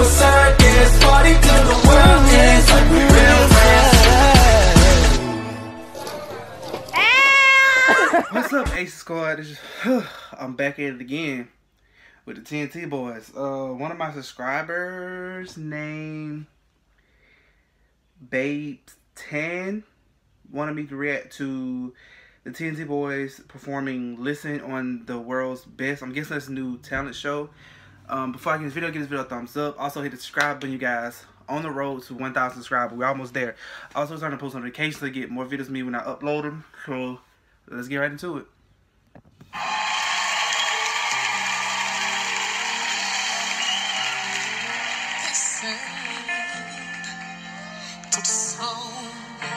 a circus, party till the world ends like we real friends. What's up, AC Squad? It's just- I'm back at it again with the TNT boys. Uh, one of my subscribers named Babe Ten wanted me to react to the TNT boys performing "Listen" on the world's best. I'm guessing that's a new talent show. Um, before I get this video, give this video a thumbs up. Also, hit the subscribe button, you guys. On the road to 1,000 subscribers. We're almost there. Also, starting to post notifications to get more videos of me when I upload them. So, let's get right into it. Song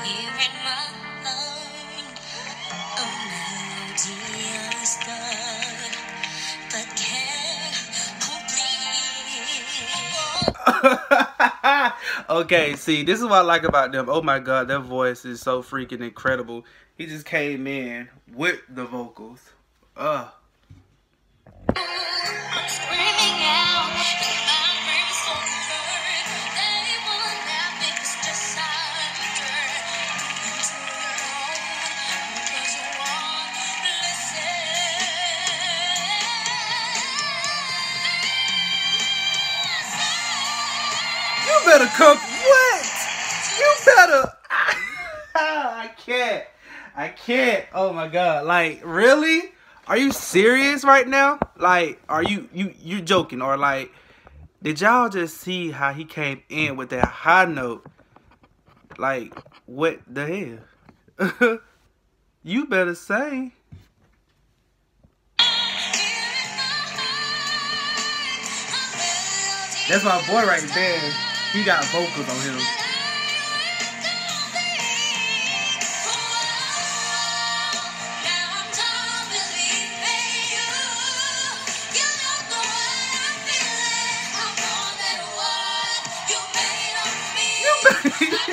here in my okay, see, this is what I like about them. Oh my god, their voice is so freaking incredible. He just came in with the vocals. Ugh. You better cook What? You better. I can't. I can't. Oh my god. Like, really? Are you serious right now? Like, are you you you joking or like? Did y'all just see how he came in with that high note? Like, what the hell? you better say. That's my boy right there. He got vocals on him.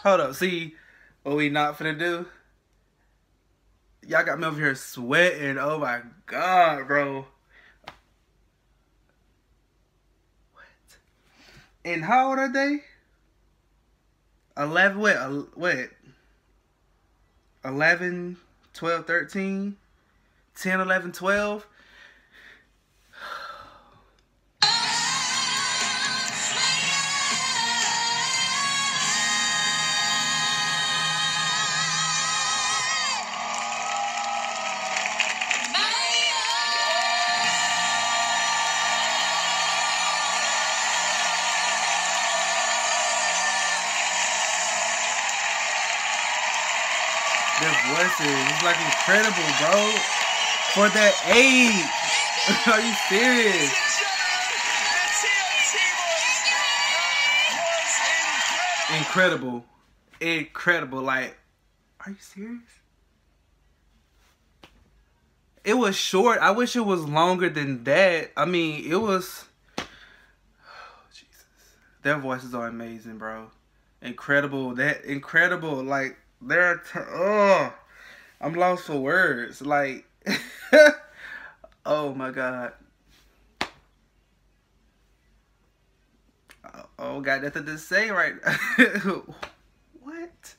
Hold up, see what we not finna do? Y'all got me over here sweating. Oh my god, bro. What? And how old are they? 11, what? What? 11, 12, 13, 10, 11, 12? Their voices, it's like incredible, bro. For their age. Are you serious? Incredible. Incredible. Like, are you serious? It was short. I wish it was longer than that. I mean, it was. Oh, Jesus. Their voices are amazing, bro. Incredible. That incredible. Like, they're. T- oh, I'm lost for words. Like, oh my God. Oh, Oh, got nothing to say right What?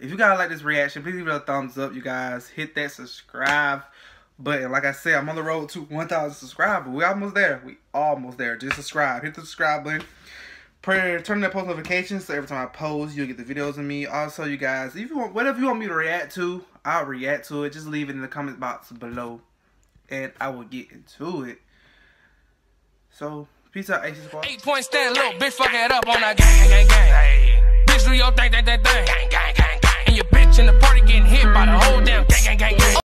If you guys like this reaction, please give it a thumbs up, you guys. Hit that subscribe button. Like I said, I'm on the road to 1,000 subscribers. We almost there. We almost there. Just subscribe. Hit the subscribe button. Pray, turn on that post notifications so every time I post, you'll get the videos of me. Also, you guys, if you want, whatever you want me to react to, I'll react to it. Just leave it in the comment box below, and I will get into it. So, peace out, AC Squad. Eight point stand, little bitch, fuck it up on that gang, gang, gang. Bitch, do your thing, thing, thing, thing. And your bitch in the party getting hit by the whole damn gang, gang, gang, gang.